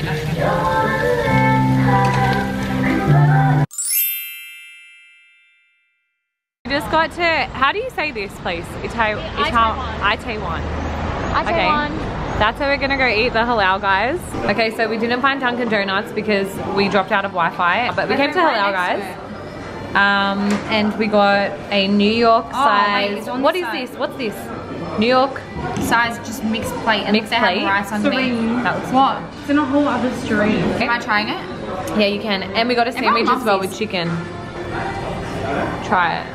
We just got to, how do you say this place? Itai, Itai, Itaewon. Okay. That's where we're gonna go eat the halal guys. Okay, so we didn't find Dunkin' Donuts because we dropped out of Wi-Fi, but we came to halal guys. Um, and we got a New York size. it's on what is side. this? What's this? New York Size just mixed plate and mixed they plate. have rice underneath. That looks What? It's in a whole other stream. Am I trying it? Yeah, you can. And we got a sandwich as well with chicken. Try it.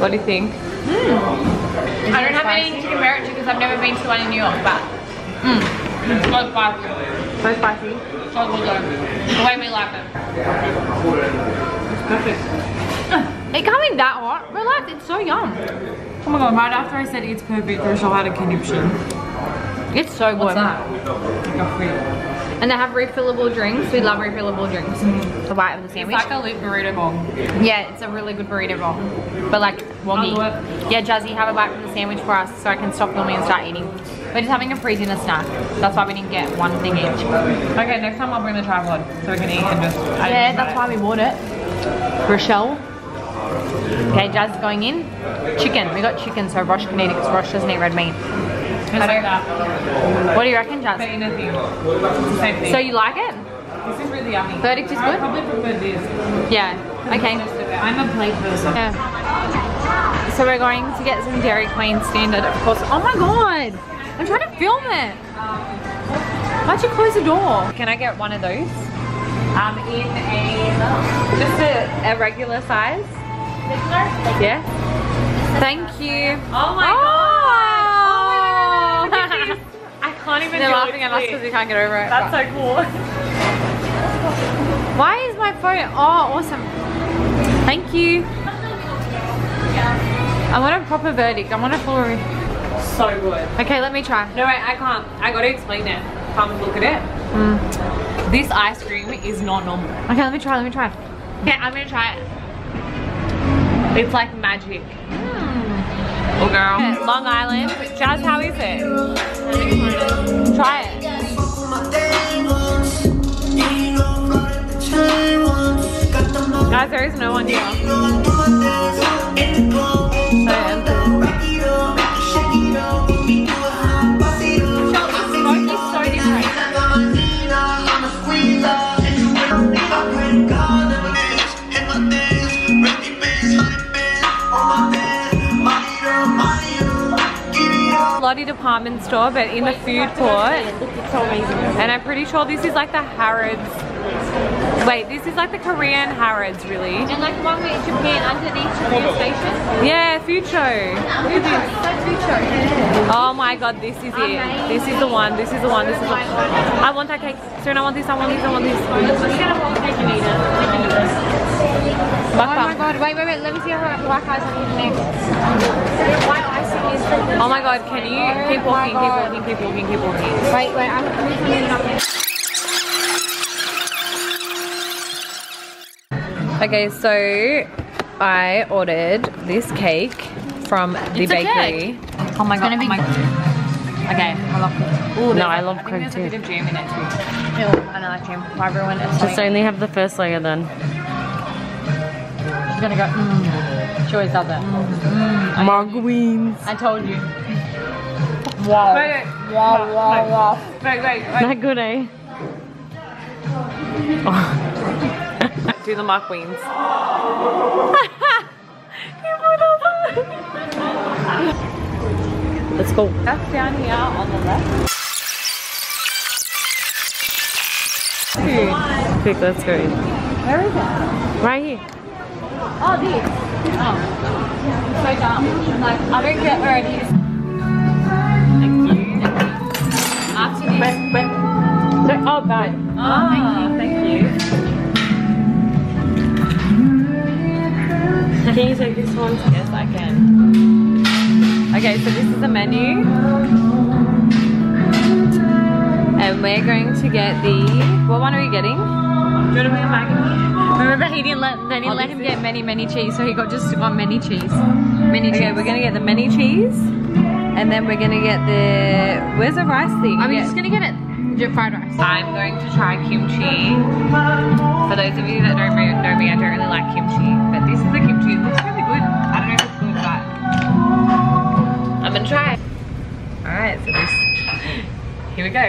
What do you think? I don't have any chicken marriage because I've never been to one in New York, but mm. so spicy. So spicy. So good though. The way we like it. It's perfect. It can't be that hot. Relax, it's so yum. Oh my god, right after I said it's perfect, Rochelle had a conniption. It's so good. What's that? Like. And they have refillable drinks. We love refillable drinks. Mm. The white of the It's sandwich. like a loop burrito bowl. Yeah, it's a really good burrito bowl. But like wongy. Yeah, Jazzy, have a bite from the sandwich for us so I can stop filming and start eating. We're just having a free dinner snack. That's why we didn't get one thing each. Okay, next time I'll bring the tripod so we can eat and just. Yeah, that's why we bought it. Rochelle. Okay, Jazz is going in. Chicken. We got chicken so Rosh can eat it because Rosh doesn't eat red meat. Like that. What do you reckon, Jazz? But in a thing. It's same thing. So you like it? this is really yummy. Verdict is I good? probably prefer this. Yeah. Okay. I'm a plate person. Yeah. So we're going to get some Dairy Queen standard, of course. Oh my god! I'm trying to film it. Why'd you close the door? Can I get one of those? Um, in a just a, a regular size. Yeah. Thank you. Oh my Oh! god! I can't even They're laughing at us because we can't get over it. That's so cool. Why is my phone? Oh, awesome. Thank you. I want a proper verdict. I want a full review. So good. Okay, let me try. No, wait, I can't. I gotta explain it. Come look at it. Mm. This ice cream is not normal. Okay, let me try. Let me try. Okay, I'm gonna try it. It's like magic. Oh, girl. Long Island. Jazz, how is it? Try it. Guys, there is no one here. Lotte department store, but in the food court. And I'm pretty sure this is like the Harrods. Wait, this is like the Korean Harrods, really. And like one way in Japan underneath Korea station. Yeah, food show. Look at this. That's food show. Oh my god, this is it. This is the one. This is the one. This is the one. I want that cake. Serena, I want this. I want this. I want this. Let's get a whole cake and eat it. Oh my god, wait, wait, wait, let me see how that black eyes on the next. White icing is Oh my god, can you keep walking, keep walking, keep walking, keep walking. Wait, wait, I'm coming up. Okay, so I ordered this cake from the It's a bakery. Oh my god. be- oh my god. Okay, I love Ooh, no, I love I think Coke there's a too. bit of jam in it too. Ew, I don't like jam. Everyone is Just only have the first layer then. She's gonna go, mmm. She always does that. it. Marguines. I told you. Wow. Wait, Wow, wow, wow. wait, wait, wait. Not good, eh? Do the Marguines. Let's go. That's down here on the left. Quick, let's go. Where is it? Right here. Oh, these. Oh. So dumb. I'm like, I don't get where it is. Thank you. After this. Oh, bad. Ah, thank you. Can you take this one? Yes, I can. Okay, so this is the menu. And we're going to get the, what one are we getting? Do you want to bring a maggie? Remember he didn't let, they didn't Oh, let him get many, many cheese, so he got just one many cheese. Many Okay, we're gonna get the many cheese. And then we're gonna get the, where's the rice thing? I'm Yeah. just gonna get it legit fried rice. I'm going to try kimchi. For those of you that don't know know me, I don't really like kimchi, but this is the kimchi. It looks really good. I don't know if it's good, but I'm gonna try it. All right, so this, here we go.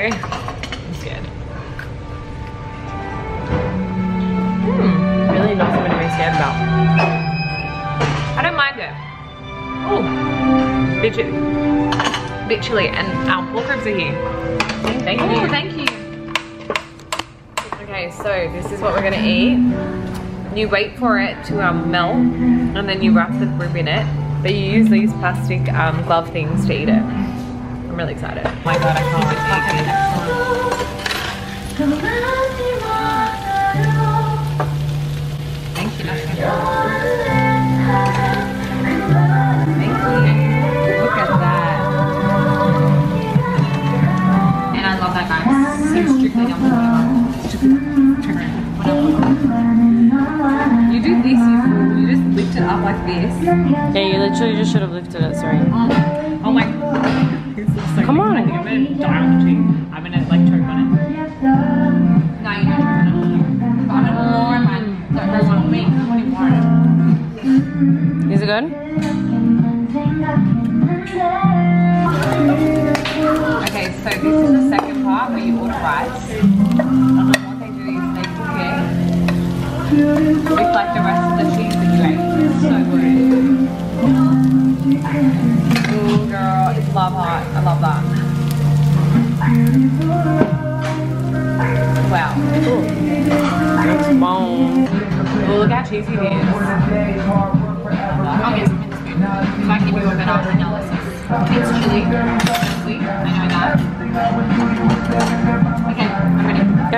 Not something to be scared about. I don't mind it. Oh, bit chilly. Bit chilly, and our pork ribs are here. Thank you. Oh, thank you. Okay, so this is what we're gonna eat. You wait for it to um, melt, and then you wrap the rib in it. But you use these plastic um, glove things to eat it. I'm really excited. Oh my god, I can't wait to eat this. Strictly on You do this, you. You just lift it up like this. Yeah, you literally just should have lifted it, sorry. Mm. Oh my. So Come on. I think I'm gonna die on the. I'm gonna like choke on it. No, you don't choke on it. I'm gonna pour in mine. Don't roll on me. What do you? Is it good? Okay, so this is the second part where you. And then what they do is they cook it with like the rest of the cheese that you ate. It's so good. Ooh, girl, it's love heart. I love that. Wow. It's bomb. Ooh, look how cheesy it is. I'll get some in the spoon. So I can do a better analysis. It's chili. Sweet. I know that. Okay, I'm ready. Go.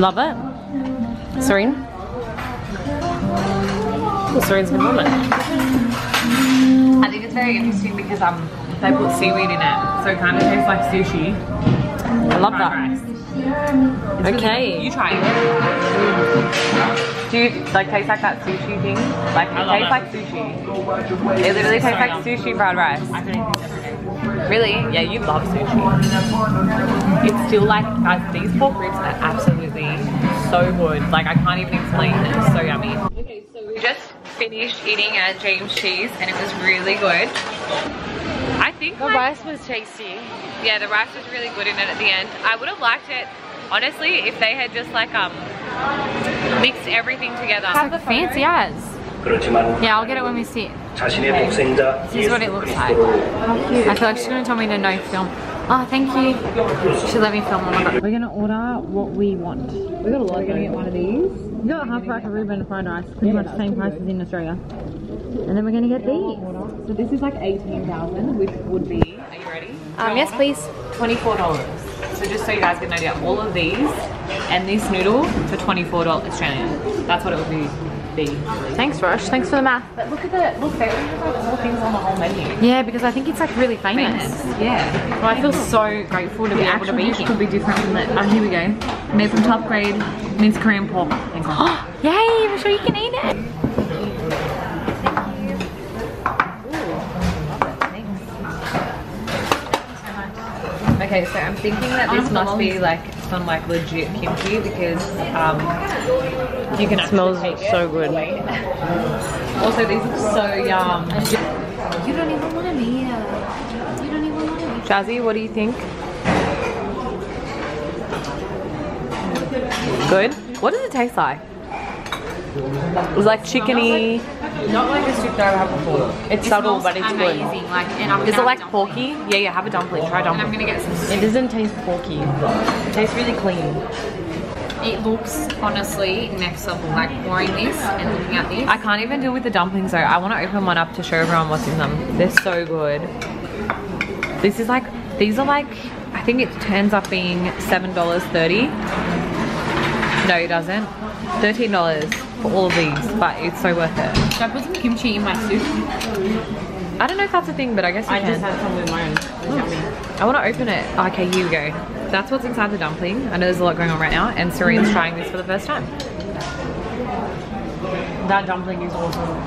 Love it. Serene? Oh, Serene's been on it. I think it's very interesting because um they put seaweed in it, so it kind of tastes like sushi. I love that. rice. It's really Okay. You try it. You like taste like that sushi thing? Like it tastes like sushi. It literally tastes like sushi fried rice. I can eat this every day. Really? Yeah, you love sushi. It's still like guys, these pork ribs are absolutely so good. Like I can't even explain. It's so yummy. Okay, so we just finished eating at James Cheese and it was really good. I think The like, rice was tasty. yeah, the rice was really good in it at the end. I would have liked it, honestly, if they had just like um Mix everything together. Have a fancy eyes. Yeah, I'll get it when we see it. Okay. This is what it looks like. I feel like she's gonna tell me to no film. Oh, thank you. She let me film one of them. We're gonna order what we want. We got a lot. We're gonna get one of these. We got half rack of Reuben fried rice, pretty yeah, much the same price as in Australia. And then we're gonna get these. So this is like eighteen thousand, which would be. Are you ready? Um, yes, please. Twenty-four dollars. So just so you guys get an idea, all of these and this noodle for $24 Australian. That's what it would be. be. Thanks, Rush. Thanks for the math. But look at the, look, they only have like things on the whole menu. Yeah, because I think it's like really famous. Yeah. Well, I feel so grateful to be able to be here. could be different from the, oh, here we go. Made from top grade minced Korean pork. Yay, Michelle, you can eat it. Okay, so I'm thinking that this must be like some like legit kimchi because um, you can smells actually take so good. Wait. Also, these look so yum. You don't even want to be here. You don't even want to be Jazzy, what do you think? Good. What does it taste like? It's like chickeny. Not like the soup that I had before. It's subtle, but it's good. amazing. Like, and I'm Is it like dumpling. porky? Yeah, yeah. Have a dumpling. Try a And I'm gonna get some. It doesn't taste porky. It tastes really clean. It looks honestly next level. Like pouring this and looking at this. I can't even deal with the dumplings though. I want to open one up to show everyone what's in them. They're so good. This is like, these are like, I think it turns up being $7.30. No, it doesn't. $13 for all of these, but it's so worth it. Should I put some kimchi in my soup? I don't know if that's a thing, but I guess you I can. just had some with. It was. I want to open it. Okay, here we go. That's what's inside the dumpling. I know there's a lot going on right now, and Serene's trying this for the first time. That dumpling is awesome.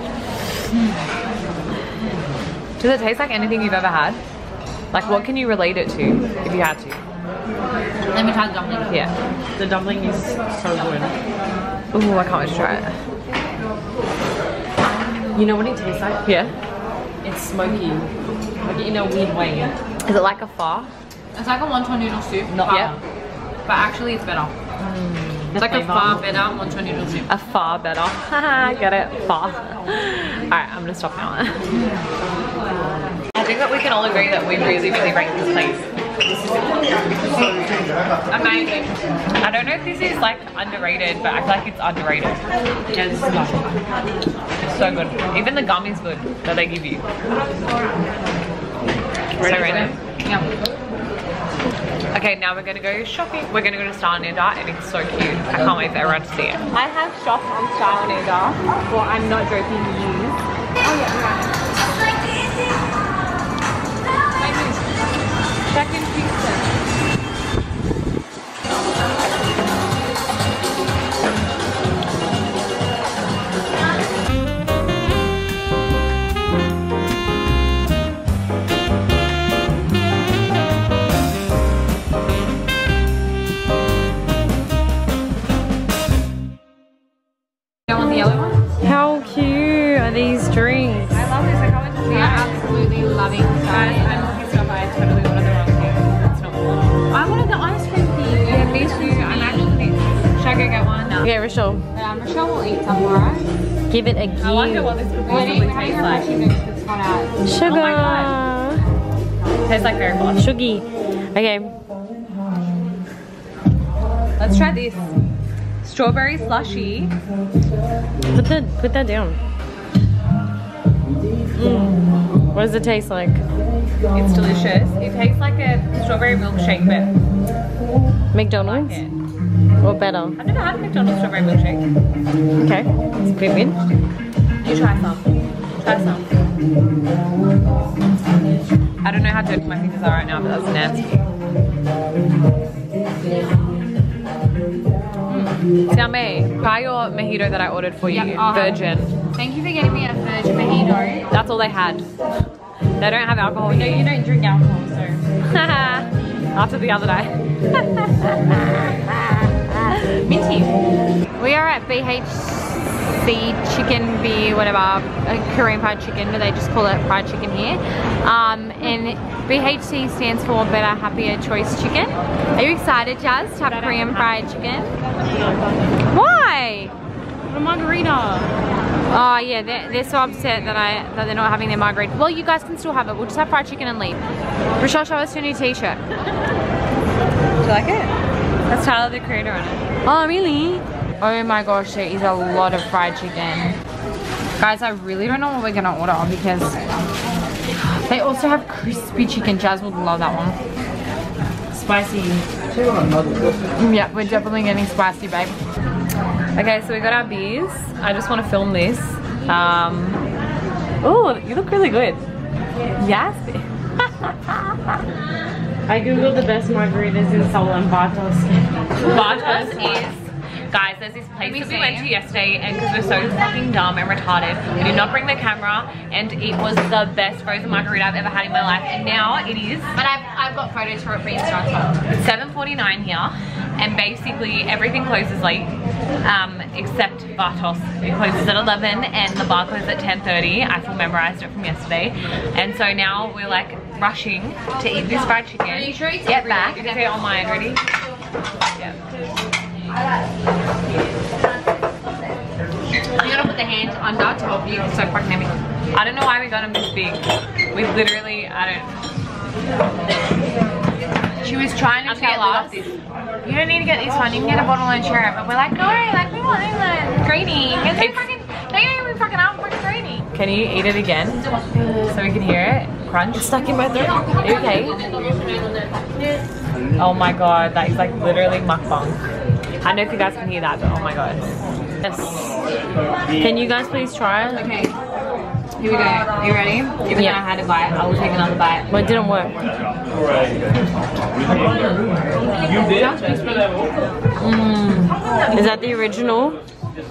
Does it taste like anything you've ever had? Like what can you relate it to if you had to? Let me try the dumpling. Yeah. The dumpling is so good. Ooh, I can't wait to try it. You know what it tastes like? Yeah. It's smoky. Like in a weird way. Is it like a pho? It's like a wonton noodle soup. Not but, yet. But actually it's better. Mm. It's like a far better wonton noodle soup. A far better. Haha, Get it? Far. Alright, I'm gonna stop now. I think that we can all agree that we really, really rate this place. Amazing. I don't know if this is like underrated, but I feel like it's underrated. Yeah, this is lovely. It's so good. Even the gum is good that they give you. So random. Yeah. Okay, now we're gonna go shopping. We're gonna go to Stylenanda and it's so cute. I can't wait for everyone to see it. I have shopped on Stylenanda. Well, I'm not joking, used. Oh yeah, right. Rochelle, Um, Rochelle will eat some, alright? give it a give. I wonder what this could possibly taste like. chicken because it's hot out. Sugar. Oh my Tastes like very fun. Sugar. Okay. Let's try this. Strawberry slushy. Put that put that down. Mm. What does it taste like? It's delicious. It tastes like a strawberry milkshake, but McDonald's it. Or better? I've never had a McDonald's strawberry milkshake. Okay. It's a bit weird. You try some. Try some. I don't know how dirty my fingers are right now, but that's nasty. Mm. Xiaomei, try your mojito that I ordered for you. Yep, have. Virgin. Thank you for getting me a virgin mojito. That's all they had. They don't have alcohol No, you don't drink alcohol, so. After the other day. Minty. We are at BHC Chicken Beer, whatever, uh, Korean fried chicken, but they just call it fried chicken here. Um, and BHC stands for Better Happier Choice Chicken. Are you excited, Jazz, to have Korean fried chicken? Why? A margarita. Oh yeah, they're, they're so upset that I that they're not having their margarita. Well, you guys can still have it. We'll just have fried chicken and leave. Rochelle, show us your new t-shirt. Do you like it? That's Tyler the creator on it. Oh, really? Oh my gosh, there is a lot of fried chicken. Guys, I really don't know what we're gonna order because they also have crispy chicken. Jazz would love that one. Spicy. Yeah, we're definitely getting spicy, babe. Okay, so we got our beers. I just want to film this. Um, oh, you look really good. Yes. I googled the best margaritas in Seoul and Vatos. Vatos is, guys, there's this place that we went to yesterday and because we're so fucking dumb and retarded, we did not bring the camera and it was the best frozen margarita I've ever had in my life and now it is, But I've, I've got photos for it for Insta. it's 7.49 here and basically everything closes late um, except Vatos. It closes at 11 and the bar closes at 10.30. I full memorized it from yesterday and so now we're like rushing to eat this fried chicken. Are you sure it's Get back. You can see it on mine. Ready? Yeah. I'm gonna put the hand under to help you. It's so fucking heavy. I don't know why we got them this big. We literally, I don't. She was trying to I'm tell get us. You don't need to get this one. You can get a bottle and share it. But we're like, no, like we want the greenie. It's like fucking. They don't even fucking out for greenie. Can you eat it again so we can hear it? Crunch. It's Stuck in my throat. Are you okay? Oh my god, that is like literally mukbang. I don't know if you guys can hear that, but oh my god. Yes. Can you guys please try it? Okay. Here we go. Are you ready? Even Yeah. though I had a bite, I will take another bite. Well, it didn't work. Sounds crispy. Mm. Is that the original?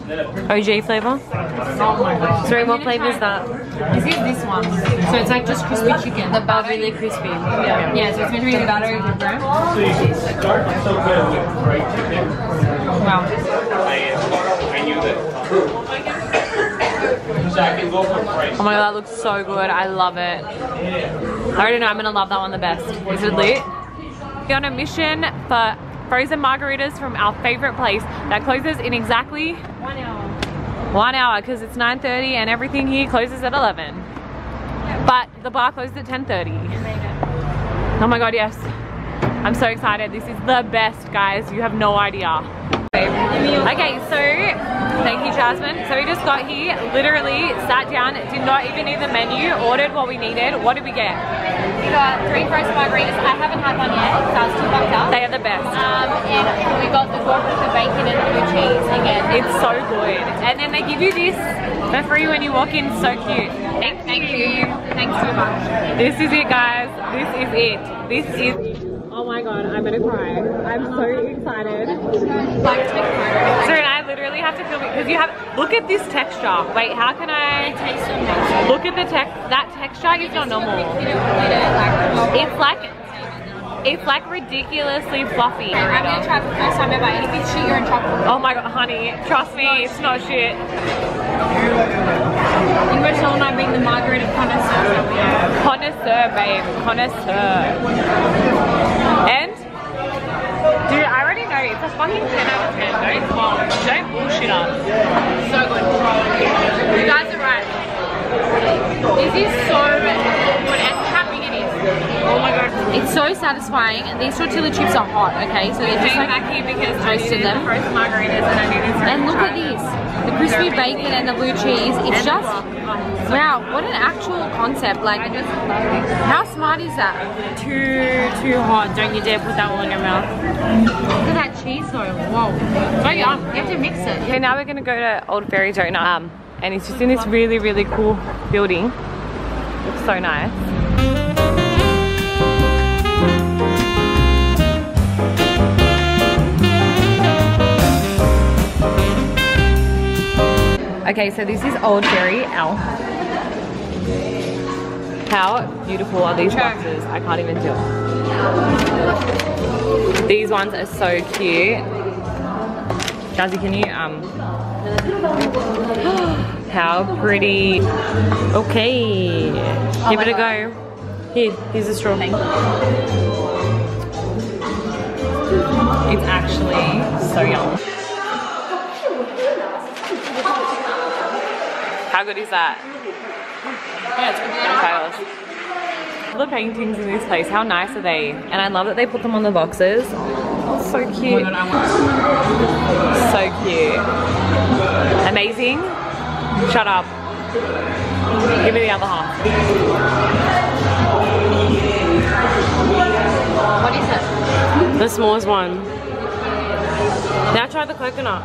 OG flavor? Oh. Sorry, what flavor is that? This is this one. So it's like just crispy chicken. The butter really crispy. Yeah. Yeah, so it's meant to be the butter bread. Wow. Oh my god, that looks so good. I love it. I already know I'm gonna love that one the best. Is it lit? We're on a mission for frozen margaritas from our favorite place that closes in exactly One hour. one hour because it's 9.30 and everything here closes at 11. But the bar closes at 10.30. Oh my god, yes. I'm so excited. This is the best, guys. You have no idea. Okay, so thank you, Jasmine. So we just got here, literally sat down, did not even need the menu, ordered what we needed. What did we get? We got three frozen margaritas. I haven't had one yet, so I was too bucked up. They are the best. Um, and we got the guac with the bacon and the blue cheese again. It's so good. And then they give you this for free when you walk in. So cute. Thank, Thank you. Thanks so much. This is it, guys. This is it. This is. God, I'm gonna cry. I'm so excited. Like, take a photo. So I literally have to film it because you have. Look at this texture. Wait, how can I? It tastes amazing. Look at the text. That texture is not normal. You know, you It's like. It's like ridiculously fluffy. I'm gonna try for the first time ever. If it's shit, you're in trouble. Oh my god, honey, trust me, it's not shit. You were told I being the margarita connoisseur. Connoisseur, babe, connoisseur. And, dude, I a fucking 10 out of 10. Don't, don't bullshit us. So good. You guys are right. This is so good and tapping it is. Oh my god. It's so satisfying. And these tortilla chips are hot, okay? So they're just like back here because I needed them. the frozen margaritas and I needed And look at these. The crispy bacon and the blue cheese. It's And just. Oh, so wow, what an actual concept. Like, how smart is that? too too hot. Don't you dare put that one in your mouth. Look at that cheese though. Whoa. So yum. You have to mix it. Okay, now we're gonna go to Old Ferry Donut. Um, and it's just in this really, really cool building. Looks so nice. Okay, so this is Old Ferry Ow. How beautiful are these boxes? I can't even it. These ones are so cute. Jazzy, can you, um, how pretty. Okay, give it a go. Here, here's a straw. It's actually so yum. How good is that? Yeah, it's good. Fabulous. The paintings in this place, how nice are they? And I love that they put them on the boxes. So cute. So cute. Amazing. Shut up. Give me the other half. What is it? The smallest one. Now try the coconut.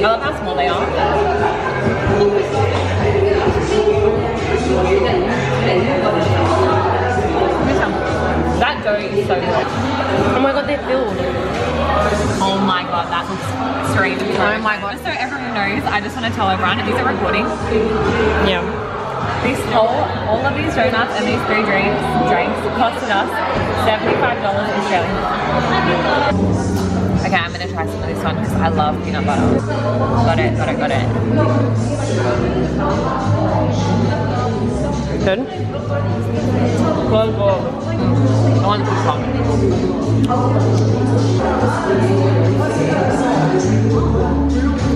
I love how small they are. That dough is so good. Oh my god, they're filled. Oh my god, that looks strange. Oh my god. Just so everyone knows, I just want to tell everyone, these are recording. Yeah. This whole, all of these donuts and these three drinks, drinks costed us $75 Australian. Okay, I'm gonna try some of this one because I love peanut butter. Got it, got it, got it. Good? Good, good. I want.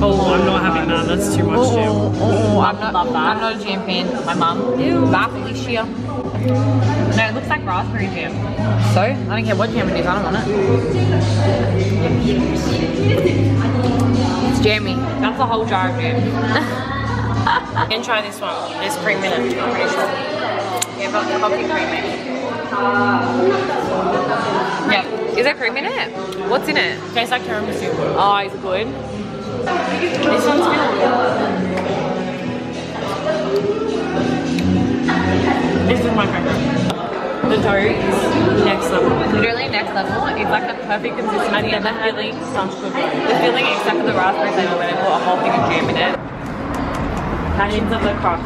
Oh, I'm not having that. That's too much oh, oh, jam. Oh, oh, I'm not, Love that. I'm not a jam fan. My mum. Ew. That Felicia. No, it looks like raspberry jam. So, I don't care what jam it is, I don't want it. It's jammy. That's a whole jar of jam. Can try this one. It's cream in it. I'm pretty sure. Yeah, but coffee cream in it. Yeah. Is there cream in it? What's in it? Tastes like tiramisu. Oh, it's good? This one's good. This is my favorite. The dough is next level. Literally next level. It's like the perfect consistency. I've and never the had filling. such good dough. The filling is exactly the raspberry flavor when they put a whole thing of jam in it. Passions of the cross.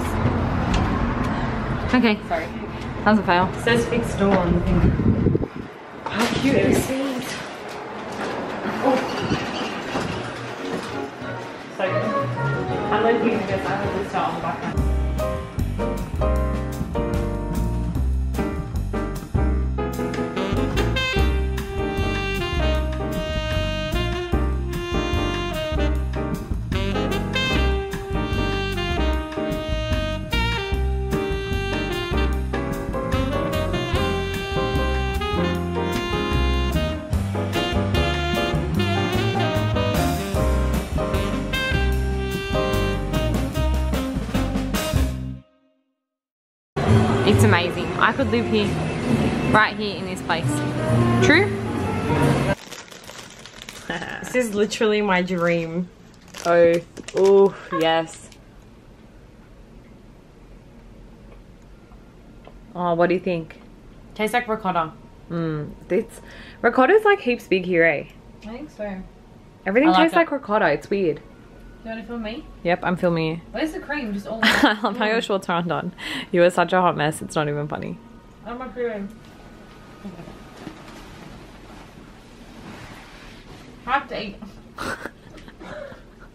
Okay. Sorry. That's a fail. It says fixed door on the thing. How cute is these? So. I'm like using this. I have this on the background. I could live here, right here in this place. True? This is literally my dream. Oh, oh, yes. Oh, what do you think? Tastes like ricotta. Mm, it's ricotta's like heaps big here, eh? I think so. Everything I tastes it. like ricotta. It's weird. You want to film me? Yep, I'm filming you. Where's the cream? Just all I love how your shorts are undone. You are such a hot mess. It's not even funny. I'm my cream. I have to eat.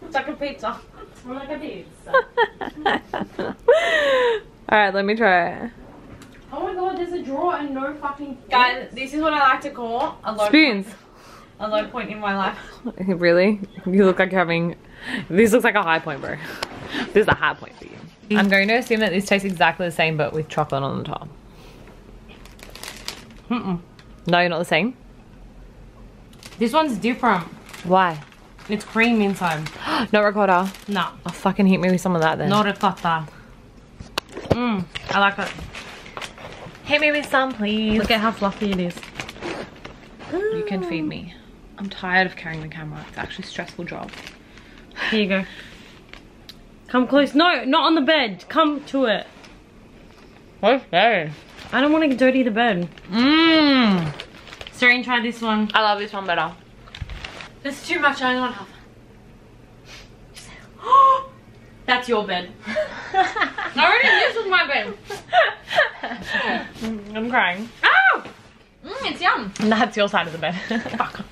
it's like a pizza. More like a pizza. All right, let me try it. Oh my god, there's a drawer and no fucking Guys, this is what I like to call a low Spoons. Point, a low point in my life. Really? You look like you're having. This looks like a high point, bro. This is a high point for you. I'm going to assume that this tastes exactly the same, but with chocolate on the top. Mm-mm. No, you're not the same. This one's different. Why? It's cream inside. Not ricotta. No, Oh, fucking hit me with some of that then. not ricotta. Mmm, I like it. hit me with some, please. Look at how fluffy it is. You can feed me. I'm tired of carrying the camera. It's actually a stressful job. Here you go. Come close. No, not on the bed. Come to it. What's that? I don't want to dirty the bed. Mmm. Serene, try this one. I love this one better. It's too much. I don't have. That's your bed. I already this was my bed. I'm crying. Oh! Mm, it's yum. That's your side of the bed. Fuck.